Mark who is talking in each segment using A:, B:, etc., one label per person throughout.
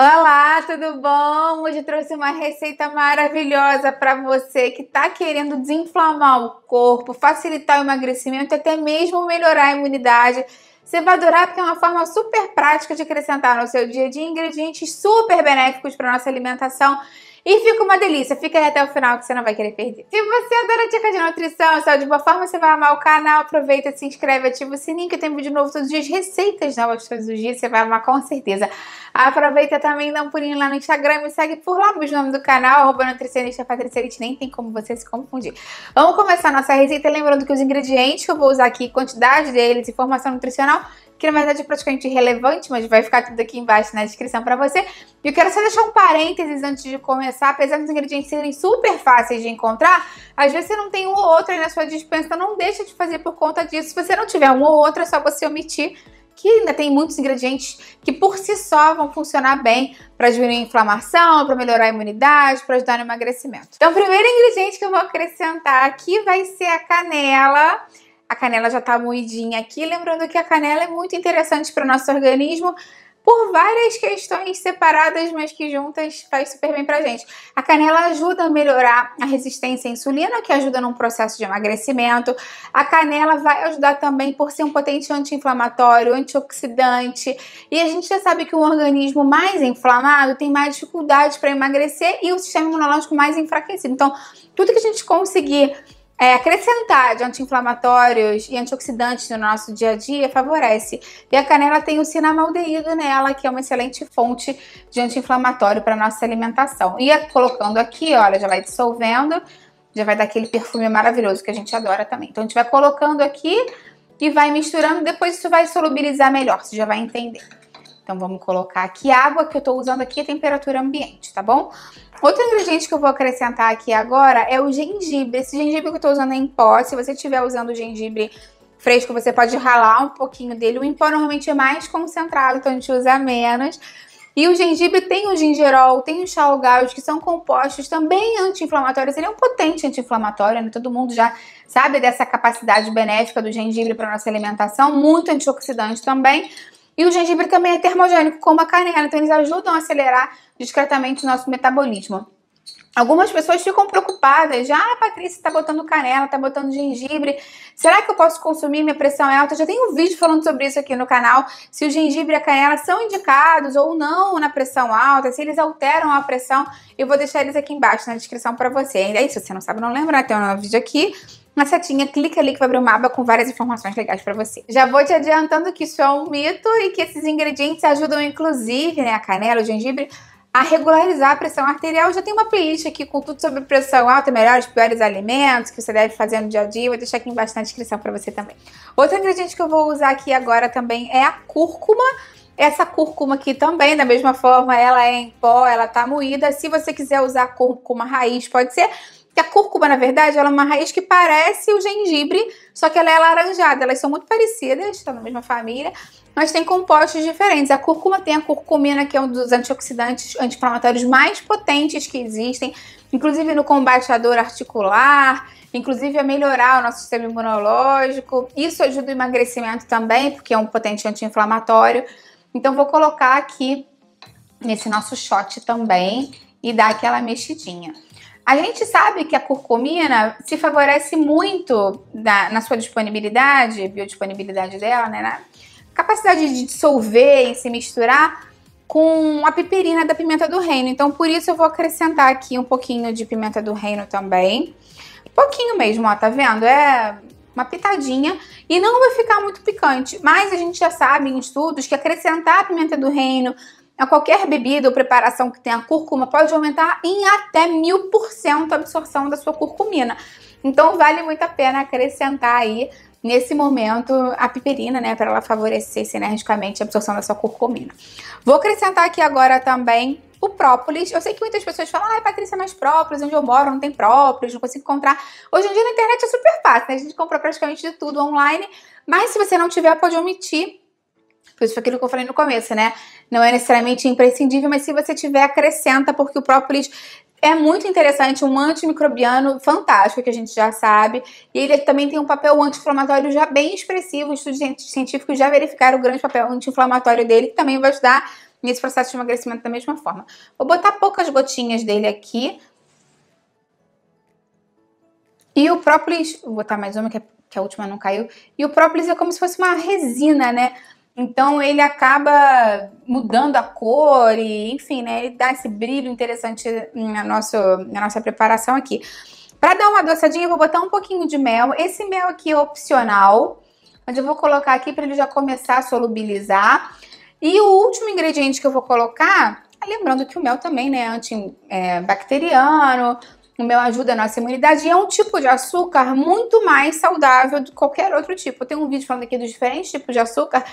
A: Olá, tudo bom? Hoje trouxe uma receita maravilhosa para você que está querendo desinflamar o corpo, facilitar o emagrecimento e até mesmo melhorar a imunidade. Você vai adorar porque é uma forma super prática de acrescentar no seu dia a dia ingredientes super benéficos para nossa alimentação e fica uma delícia. Fica aí até o final que você não vai querer perder. Se você adora dica de nutrição, saúde de boa forma, você vai amar o canal. Aproveita, se inscreve, ativa o sininho que tem vídeo novo todos os dias. Receitas novas todos os dias. Você vai amar com certeza. Aproveita também, dá um pulinho lá no Instagram. Me segue por lá, o nome do canal. Arroba nutricionista Patrícia Nem tem como você se confundir. Vamos começar nossa receita. Lembrando que os ingredientes que eu vou usar aqui, quantidade deles, informação nutricional que na verdade é praticamente irrelevante, mas vai ficar tudo aqui embaixo na descrição para você. E eu quero só deixar um parênteses antes de começar, apesar dos ingredientes serem super fáceis de encontrar, às vezes você não tem um ou outro aí na sua dispensa, não deixa de fazer por conta disso. Se você não tiver um ou outro, é só você omitir que ainda tem muitos ingredientes que por si só vão funcionar bem para diminuir a inflamação, para melhorar a imunidade, para ajudar no emagrecimento. Então, o primeiro ingrediente que eu vou acrescentar aqui vai ser a canela. A canela já está moidinha aqui, lembrando que a canela é muito interessante para o nosso organismo por várias questões separadas, mas que juntas faz super bem pra gente. A canela ajuda a melhorar a resistência à insulina, que ajuda num processo de emagrecimento. A canela vai ajudar também por ser um potente anti-inflamatório, antioxidante. E a gente já sabe que um organismo mais inflamado tem mais dificuldade para emagrecer e o sistema imunológico mais enfraquecido. Então, tudo que a gente conseguir é, acrescentar de anti-inflamatórios e antioxidantes no nosso dia a dia favorece. E a canela tem o cinamaldeído nela, que é uma excelente fonte de anti-inflamatório para nossa alimentação. E colocando aqui, olha, já vai dissolvendo, já vai dar aquele perfume maravilhoso que a gente adora também. Então a gente vai colocando aqui e vai misturando, depois isso vai solubilizar melhor, você já vai entender. Então vamos colocar aqui água, que eu estou usando aqui a temperatura ambiente, tá bom? Outro ingrediente que eu vou acrescentar aqui agora é o gengibre. Esse gengibre que eu estou usando é em pó. Se você estiver usando o gengibre fresco, você pode ralar um pouquinho dele. O em pó normalmente é mais concentrado, então a gente usa menos. E o gengibre tem o gingerol, tem o chalgás, que são compostos também anti-inflamatórios. Ele é um potente anti-inflamatório, né? Todo mundo já sabe dessa capacidade benéfica do gengibre para nossa alimentação, muito antioxidante também. E o gengibre também é termogênico, como a canela, então eles ajudam a acelerar discretamente o nosso metabolismo. Algumas pessoas ficam preocupadas, já ah, Patrícia tá botando canela, tá botando gengibre, será que eu posso consumir? Minha pressão é alta? Já tem um vídeo falando sobre isso aqui no canal, se o gengibre e a canela são indicados ou não na pressão alta, se eles alteram a pressão, eu vou deixar eles aqui embaixo na descrição para você. E aí, se você não sabe, não lembra, tem um vídeo aqui uma setinha, clica ali que vai abrir uma aba com várias informações legais para você. Já vou te adiantando que isso é um mito e que esses ingredientes ajudam inclusive, né, a canela, o gengibre, a regularizar a pressão arterial. Já tem uma playlist aqui com tudo sobre pressão alta, melhores, piores alimentos que você deve fazer no dia a dia. Vou deixar aqui embaixo na descrição para você também. Outro ingrediente que eu vou usar aqui agora também é a cúrcuma. Essa cúrcuma aqui também, da mesma forma, ela é em pó, ela tá moída. Se você quiser usar cúrcuma raiz, pode ser. Que a cúrcuma, na verdade, ela é uma raiz que parece o gengibre, só que ela é alaranjada. Elas são muito parecidas, estão na mesma família, mas tem compostos diferentes. A cúrcuma tem a curcumina, que é um dos antioxidantes anti-inflamatórios mais potentes que existem, inclusive no combate à dor articular, inclusive a melhorar o nosso sistema imunológico. Isso ajuda o emagrecimento também, porque é um potente anti-inflamatório. Então, vou colocar aqui nesse nosso shot também e dar aquela mexidinha. A gente sabe que a curcumina se favorece muito na, sua disponibilidade, biodisponibilidade dela, né? Capacidade de dissolver e se misturar com a piperina da pimenta do reino. Então, por isso eu vou acrescentar aqui um pouquinho de pimenta do reino também. Pouquinho mesmo, ó, tá vendo? É uma pitadinha e não vai ficar muito picante. Mas a gente já sabe em estudos que acrescentar a pimenta do reino a qualquer bebida ou preparação que tenha cúrcuma pode aumentar em até mil por cento a absorção da sua curcumina. Então vale muito a pena acrescentar aí nesse momento a piperina, né, para ela favorecer sinergicamente a absorção da sua curcumina. Vou acrescentar aqui agora também o própolis. Eu sei que muitas pessoas falam, ai, Patrícia, mas própolis, onde eu moro não tem própolis, não consigo encontrar. Hoje em dia na internet é super fácil, né? A gente compra praticamente de tudo online, mas se você não tiver, pode omitir por isso foi aquilo que eu falei no começo, né? Não é necessariamente imprescindível, mas se você tiver, acrescenta, porque o própolis é muito interessante, um antimicrobiano fantástico, que a gente já sabe. E ele também tem um papel anti-inflamatório já bem expressivo. Estudos científicos já verificaram o grande papel anti-inflamatório dele, que também vai ajudar nesse processo de emagrecimento da mesma forma. Vou botar poucas gotinhas dele aqui. E o própolis, vou botar mais uma que, é, que a última não caiu. E o própolis é como se fosse uma resina, né? Então ele acaba mudando a cor e, enfim, né? Ele dá esse brilho interessante na, nosso, na nossa preparação aqui. Para dar uma adoçadinha, eu vou botar um pouquinho de mel. Esse mel aqui é opcional, mas eu vou colocar aqui para ele já começar a solubilizar. E o último ingrediente que eu vou colocar, lembrando que o mel também né, é antibacteriano, o mel ajuda a nossa imunidade e é um tipo de açúcar muito mais saudável do que qualquer outro tipo. Eu tenho um vídeo falando aqui dos diferentes tipos de açúcar,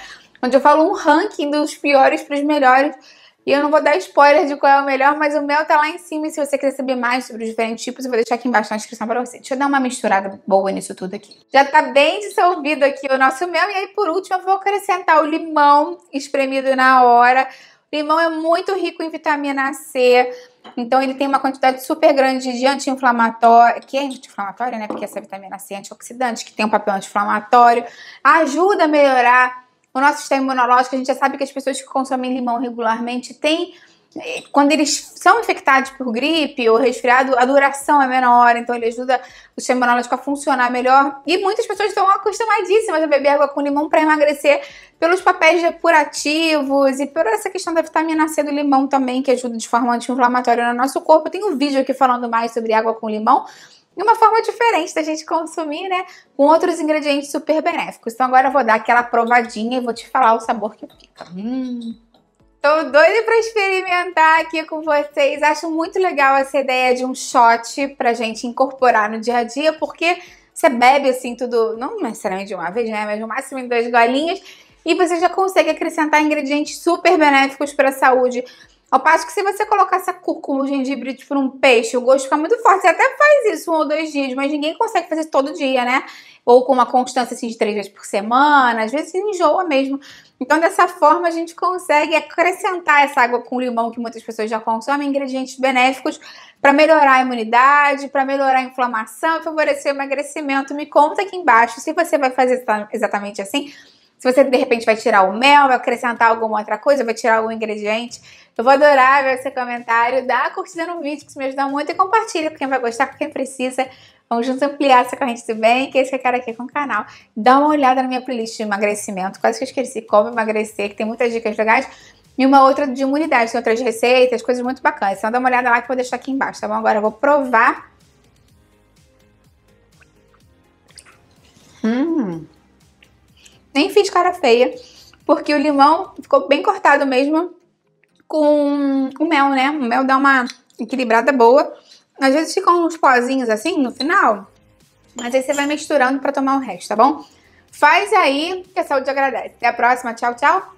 A: onde eu falo um ranking dos piores para os melhores. E eu não vou dar spoiler de qual é o melhor, mas o mel tá lá em cima. E se você quiser saber mais sobre os diferentes tipos, eu vou deixar aqui embaixo na descrição para você. Deixa eu dar uma misturada boa nisso tudo aqui. Já tá bem dissolvido aqui o nosso mel. E aí, por último, eu vou acrescentar o limão espremido na hora. Limão é muito rico em vitamina C. Então ele tem uma quantidade super grande de anti-inflamatório, que é anti-inflamatório, né? Porque essa vitamina C é antioxidante, que tem um papel anti-inflamatório, ajuda a melhorar o nosso sistema imunológico. A gente já sabe que as pessoas que consomem limão regularmente têm quando eles são infectados por gripe ou resfriado, a duração é menor, então ele ajuda o sistema imunológico a funcionar melhor. E muitas pessoas estão acostumadíssimas a beber água com limão para emagrecer pelos papéis depurativos e por essa questão da vitamina C do limão também, que ajuda de forma anti-inflamatória no nosso corpo. Tem um vídeo aqui falando mais sobre água com limão. E uma forma diferente da gente consumir, né? Com outros ingredientes super benéficos. Então agora eu vou dar aquela provadinha e vou te falar o sabor que fica. Hum. Tô doida para experimentar aqui com vocês. Acho muito legal essa ideia de um shot pra gente incorporar no dia a dia, porque você bebe assim tudo, não necessariamente de uma vez, né? Mas no máximo em dois golinhos. E você já consegue acrescentar ingredientes super benéficos para a saúde. Ao passo que se você colocar essa cúrcuma, gengibre, tipo, num peixe, o gosto fica muito forte. Você até faz isso um ou dois dias, mas ninguém consegue fazer todo dia, né? ou com uma constância assim de três vezes por semana, às vezes enjoa mesmo. Então, dessa forma, a gente consegue acrescentar essa água com limão que muitas pessoas já consomem, ingredientes benéficos para melhorar a imunidade, para melhorar a inflamação e favorecer o emagrecimento. Me conta aqui embaixo se você vai fazer exatamente assim. Se você de repente vai tirar o mel, vai acrescentar alguma outra coisa, vai tirar algum ingrediente. Eu vou adorar ver esse comentário, dá a curtida no vídeo que isso me ajuda muito e compartilha com quem vai gostar, com quem precisa. Vamos juntos ampliar essa corrente do bem, que é isso que eu quero aqui com o canal. Dá uma olhada na minha playlist de emagrecimento, quase que eu esqueci como emagrecer, que tem muitas dicas legais. E uma outra de imunidade, tem outras receitas, coisas muito bacanas. Então dá uma olhada lá que eu vou deixar aqui embaixo, tá bom? Agora eu vou provar. Hum. Nem fiz cara feia, porque o limão ficou bem cortado mesmo com o mel, né? O mel dá uma equilibrada boa. Às vezes ficam uns pozinhos assim no final, mas aí você vai misturando para tomar o resto, tá bom? Faz aí que a saúde agradece. Até a próxima. Tchau, tchau.